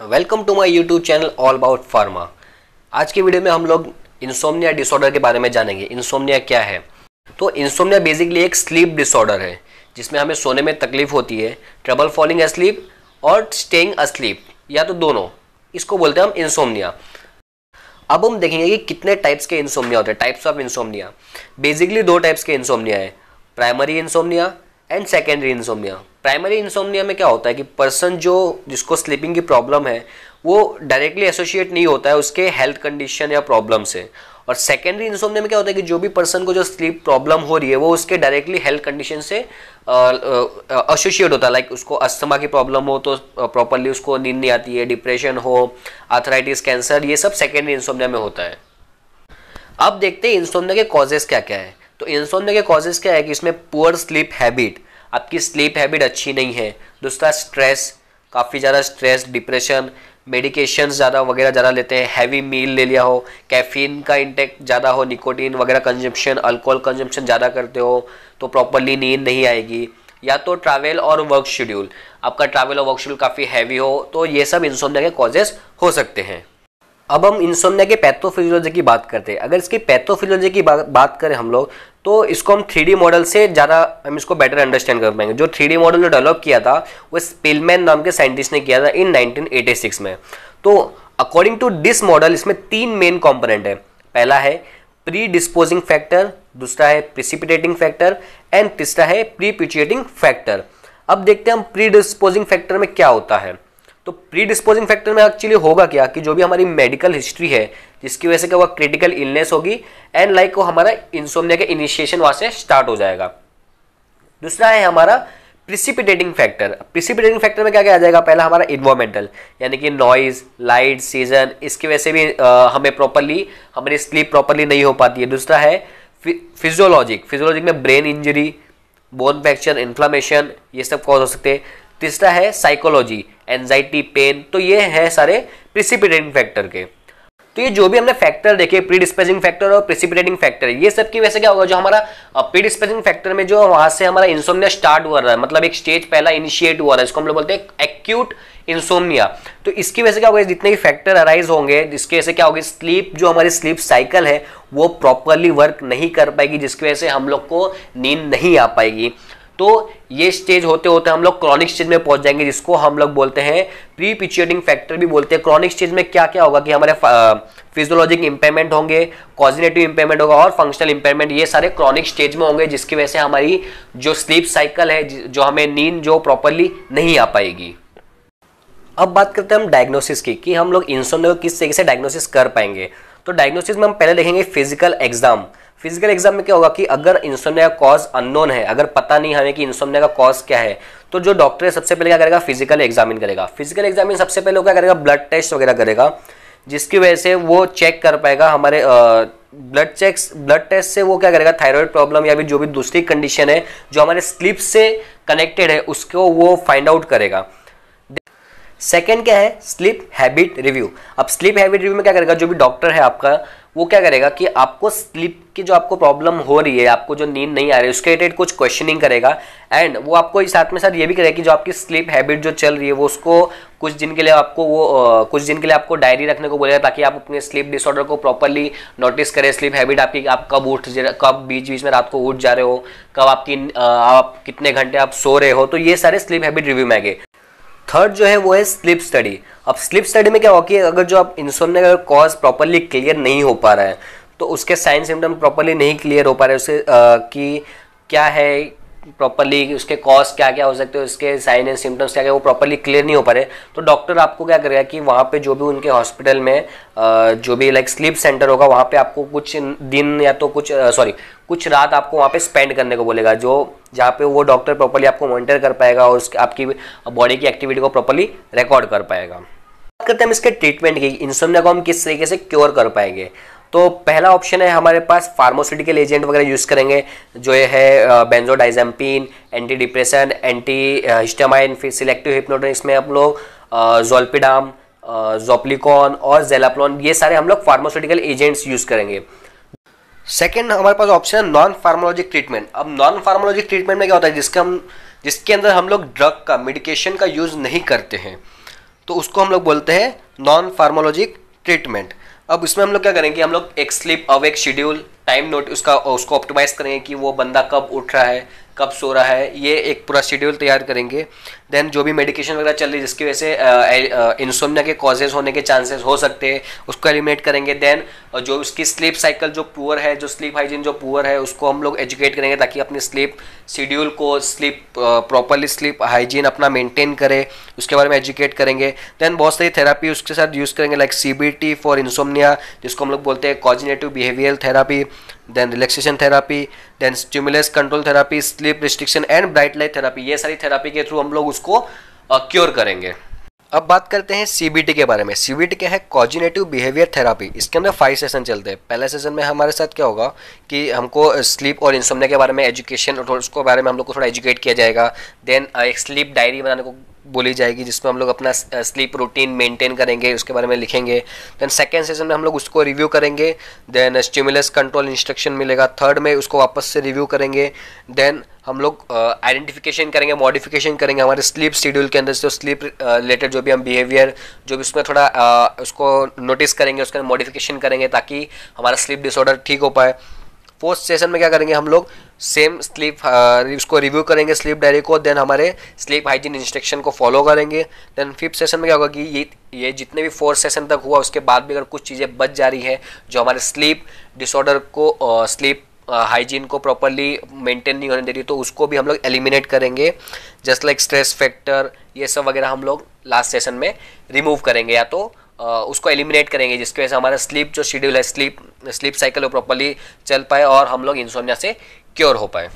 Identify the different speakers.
Speaker 1: Welcome to my YouTube channel all about pharma. आज की video में हम लोग इंसोमनिया डिसऑर्डर के बारे में जानेंगे। इंसोमनिया क्या है? तो इंसोमनिया बेसिकली एक स्लीप डिसऑर्डर है, जिसमें हमें सोने में तकलीफ़ होती है ट्रबल फॉलिंग अस्लीप और स्टेइंग अस्लीप या तो दोनों। इसको बोलते हैं हम इंसोमनिया अब हम देखेंगे कि कितने टाइप्स के इंसोमनिया होते हैं। टाइप्स ऑफ़ इंसोमनिया बेसिकली दो टाइप्स के इंसोमनिया है। Primary insomnia and secondary insomnia primary insomnia में क्या होता है कि पर्सन जो, जिसको स्लीपिंग की प्रॉब्लम है, वो डायरेक्टली एसोसिएट नहीं होता है उसके हेल्थ कंडीशन या प्रॉब्लम से। और सेकेंडरी इंसोमनिया में क्या होता है कि जो भी पर्सन को जो स्लीप प्रॉब्लम हो रही है, वो उसके डायरेक्टली हेल्थ कंडीशन से एसोसिएट होता है। लाइक उसको अस्थमा की प्रॉब्लम हो तो प्रॉपरली उसको नींद नहीं आती है डिप्रेशन हो आर्थराइटिस कैंसर ये सब सेकेंडरी इंसोमनिया में होता है। अब देखते हैं इंसोमनिया के कॉजेज़ क्या क्या है। तो इंसोमनिया के कॉजेज क्या है कि इसमें पुअर स्लीप हैबिट आपकी स्लीप हैबिट अच्छी नहीं है, दूसरा स्ट्रेस काफ़ी ज़्यादा स्ट्रेस डिप्रेशन मेडिकेशन ज़्यादा वगैरह ज़्यादा लेते हैं हैवी मील ले लिया हो कैफीन का इंटेक ज़्यादा हो निकोटीन वगैरह कंजम्पशन अल्कोहल कंजम्पशन ज़्यादा करते हो तो प्रॉपरली नींद नहीं आएगी। या तो ट्रैवल और वर्क शेड्यूल आपका ट्रैवल और वर्क शेड्यूल काफ़ी हैवी हो तो ये सब इंसोमनिया के कॉजेस हो सकते हैं। अब हम इंसोमनिया के पैथोफिजियोलॉजी की बात करते हैं। अगर इसकी पैथोफिजियोलॉजी की बात बात करें हम लोग तो इसको हम थ्री मॉडल से ज़्यादा हम इसको बेटर अंडरस्टैंड कर पाएँगे। जो थ्री मॉडल जो डेवलप किया था, वो स्पिलमैन नाम के साइंटिस्ट ने किया था इन 1986 में। तो अकॉर्डिंग टू दिस मॉडल इसमें तीन मेन कॉम्पोनेंट है। पहला है प्री डिस्पोजिंग फैक्टर दूसरा है प्रिसिपिटेटिंग फैक्टर एंड तीसरा है प्री फैक्टर अब देखते हैं हम प्री डिस्पोजिंग फैक्टर में क्या होता है। तो प्री डिस्पोजिंग फैक्टर में एक्चुअली होगा क्या? कि जो भी हमारी मेडिकल हिस्ट्री है जिसकी वजह से क्या हुआ? क्रिटिकल इलनेस होगी एंड लाइक वो हमारा इंसोमनिया का इनिशिएशन वहाँ से स्टार्ट हो जाएगा। दूसरा है हमारा प्रिसिपिटेटिंग फैक्टर प्रिसिपिटेटिंग फैक्टर में क्या क्या आ जाएगा? पहला हमारा इन्वायरमेंटल यानी कि नॉइज़ लाइट सीज़न इसकी वजह से भी आ, हमें प्रॉपरली हमारी स्लीप प्रॉपरली नहीं हो पाती है। दूसरा है फिजियोलॉजिक फिजियोलॉजिक में brain injury bone fracture inflammation ये सब कॉज हो सकते हैं। तीसरा है साइकोलॉजी एंजाइटी पेन तो ये है सारे प्रिसिपिटेटिंग फैक्टर के। तो ये जो भी हमने फैक्टर देखे प्रीडिस्पेजिंग फैक्टर और प्रिसिपिटेटिंग फैक्टर ये सब की वजह क्या होगा, जो हमारा प्रीडिस्पेजिंग फैक्टर में जो वहाँ से हमारा इंसोमिया स्टार्ट हुआ रहा है मतलब एक स्टेज पहला इनिशिएट हुआ रहा है, इसको हम लोग बोलते हैं एक्यूट इंसोमिया तो इसकी वजह से क्या होगा जितने भी फैक्टर अराइज होंगे, जिसकी वजह से क्या होगी स्लीप जो हमारी स्लीप साइकिल है, वो प्रॉपरली वर्क नहीं कर पाएगी, जिसकी वजह से हम लोग को नींद नहीं आ पाएगी। तो ये स्टेज होते होते हम लोग क्रॉनिक स्टेज में पहुँच जाएँगे, जिसको हम लोग बोलते हैं प्री पिचिएटिंग फैक्टर भी बोलते हैं। क्रॉनिक स्टेज में क्या क्या होगा कि हमारे फिजियोलॉजिक इंपेयरमेंट होंगे कॉजिनेटिव इंपेयरमेंट होगा और फंक्शनल इंपेयरमेंट ये सारे क्रॉनिक स्टेज में होंगे, जिसकी वजह से हमारी जो स्लीप साइकिल है, जो हमें नींद जो प्रॉपरली नहीं आ पाएगी। अब बात करते हैं हम डायग्नोसिस की, कि हम लोग इंसोमनिया को किस तरीके से डायग्नोसिस कर पाएँगे। तो डायग्नोसिस में हम पहले देखेंगे फ़िज़िकल एग्ज़ाम फ़िज़िकल एग्ज़ाम में क्या होगा कि अगर इंसोमनिया का कॉज अननोन है, अगर पता नहीं हमें कि इंसोमनिया का कॉज क्या है तो जो डॉक्टर है सबसे पहले क्या करेगा? फ़िज़िकल एग्जामिन करेगा। फ़िज़िकल एग्जामिन सबसे पहले क्या करेगा? ब्लड टेस्ट वगैरह करेगा, जिसकी वजह से वो चेक कर पाएगा हमारे ब्लड चेक्स ब्लड टेस्ट से वो क्या करेगा? थायराइड प्रॉब्लम या भी जो भी दूसरी कंडीशन है, जो हमारे स्लीप से कनेक्टेड है, उसको वो फाइंड आउट करेगा। सेकेंड क्या है? स्लीप हैबिट रिव्यू अब स्लीप हैबिट रिव्यू में क्या करेगा? जो भी डॉक्टर है आपका वो क्या करेगा कि आपको स्लीप की जो आपको प्रॉब्लम हो रही है, आपको जो नींद नहीं आ रही है, उसके रिलेटेड कुछ क्वेश्चनिंग करेगा। एंड वो आपको इस साथ में साथ ये भी करेगा कि जो आपकी स्लीप हैबिट जो चल रही है, वो उसको कुछ दिन के लिए आपको वो कुछ दिन के लिए आपको डायरी रखने को बोलेगा ताकि आप अपने स्लीप डिसऑर्डर को प्रॉपरली नोटिस करें। स्लीप हैबिट आपकी, आप कब उठ कब बीच बीच में रात को उठ जा रहे हो, कब आपकी आप कितने घंटे आप सो रहे हो तो ये सारे स्लीप हैबिट रिव्यू में आगे थर्ड जो है वो है स्लिप स्टडी अब स्लिप स्टडी में क्या होगा अगर जो आप इंसोमने का कॉज प्रॉपरली क्लियर नहीं हो पा रहा है तो उसके साइन सिम्टम प्रॉपरली नहीं क्लियर हो पा रहे उससे कि क्या है प्रॉपरली उसके कॉज क्या क्या हो सकते हैं, उसके साइन एंड सिम्टम्स क्या क्या, वो प्रॉपरली क्लियर नहीं हो पा रहे। तो डॉक्टर आपको क्या करेगा कि वहाँ पे जो भी उनके हॉस्पिटल में जो भी लाइक स्लीप सेंटर होगा, वहाँ पे आपको कुछ दिन या तो कुछ सॉरी कुछ रात आपको वहाँ पे स्पेंड करने को बोलेगा, जो, जहाँ पे वो डॉक्टर प्रॉपरली आपको मॉनिटर कर पाएगा और उसके, आपकी बॉडी की एक्टिविटी को प्रॉपरली रिकॉर्ड कर पाएगा। बात करते हैं हम इसके ट्रीटमेंट की इंसोमनिया को हम किस तरीके से क्योर कर पाएँगे? तो पहला ऑप्शन है हमारे पास फार्मास्यूटिकल एजेंट वगैरह यूज़ करेंगे, जो है benzodiazepine anti depression anti histamine फिर सिलेक्टिव हिप्नोटन इसमें हम लोग जोल्पिडाम जोप्लिकॉन और जेलाप्लॉन ये सारे हम लोग फार्मास्यूटिकल एजेंट्स यूज़ करेंगे। सेकेंड हमारे पास ऑप्शन है नॉन फार्मोलॉजिक ट्रीटमेंट अब नॉन फार्मोलॉजिक ट्रीटमेंट में क्या होता है, जिसके हम, जिसके अंदर हम लोग ड्रग का मेडिकेशन का यूज़ नहीं करते हैं तो उसको हम लोग बोलते हैं नॉन फार्मोलॉजिक ट्रीटमेंट अब उसमें हम लोग क्या करेंगे हम लोग एक sleep awake schedule time note उसका, उसको ऑप्टिमाइज करेंगे कि वो बंदा कब उठ रहा है कब सो रहा है, ये एक पूरा शेड्यूल तैयार करेंगे। देन जो भी मेडिकेशन वगैरह चल रही है, जिसकी वजह से इंसोमिया के कॉजेज होने के चांसेस हो सकते हैं, उसको एलिमिनेट करेंगे। देन जो उसकी स्लीप साइकिल जो पुअर है, जो स्लीप हाइजीन जो पुअर है, उसको हम लोग एजुकेट करेंगे, ताकि अपनी स्लीप शेड्यूल को स्लीप प्रॉपरली स्लीप हाइजीन अपना मेंटेन करे, उसके बारे में एजुकेट करेंगे। देन बहुत सारी थेरापी उसके साथ यूज़ करेंगे लाइक सीबीटी फॉर इंसोमिया जिसको हम लोग बोलते हैं cognitive behaviour therapy then relaxation therapy then stimulus control therapy sleep restriction and bright light therapy ये सारी थेरापी के थ्रू हम लोग उसको क्योर करेंगे। अब बात करते हैं सीबीटी के बारे में। सीबीटी क्या है? कॉजिनेटिव बिहेवियर थेरापी इसके अंदर फाइव सेशन चलते हैं। पहले सेशन में हमारे साथ क्या होगा कि हमको स्लीप और इंसोमने के बारे में एजुकेशन और उसको बारे में हम लोग को थोड़ा एजुकेट किया जाएगा। देन एक स्लीप डायरी बनाने को बोली जाएगी जिसमें हम लोग अपना स्लीप रूटीन मेंटेन करेंगे उसके बारे में लिखेंगे। देन सेकेंड सेशन में हम लोग उसको रिव्यू करेंगे। देन स्टिमुलस कंट्रोल इंस्ट्रक्शन मिलेगा। थर्ड में उसको वापस से रिव्यू करेंगे। देन हम लोग आइडेंटिफिकेशन करेंगे मॉडिफिकेशन करेंगे हमारे स्लीप शेड्यूल के अंदर जो स्लीप रिलेटेड जो भी हम बिहेवियर जो भी उसमें थोड़ा uh, उसको नोटिस करेंगे उसके मॉडिफिकेशन करेंगे ताकि हमारा स्लीप डिसऑर्डर ठीक हो पाए। फोर्थ सेशन में क्या करेंगे हम लोग? सेम स्लीप उसको रिव्यू करेंगे स्लीप डायरी को देन हमारे स्लीप हाइजीन इंस्ट्रक्शन को फॉलो करेंगे। देन फिफ्थ सेशन में क्या होगा कि ये ये जितने भी फोर्थ सेशन तक हुआ, उसके बाद भी अगर कुछ चीज़ें बच जा रही है, जो हमारे स्लीप डिसऑर्डर को स्लीप हाइजीन को प्रॉपरली मेंटेन नहीं होने दे रही तो उसको भी हम लोग एलिमिनेट करेंगे। जस्ट लाइक स्ट्रेस फैक्टर ये सब वगैरह हम लोग लास्ट सेशन में रिमूव करेंगे, या तो उसको एलिमिनेट करेंगे, जिसकी वजह से हमारा स्लीप जो शेड्यूल है स्लीप स्लीप साइकिल वो प्रॉपरली चल पाए और हम लोग इंसोमिया से क्योर हो पाए।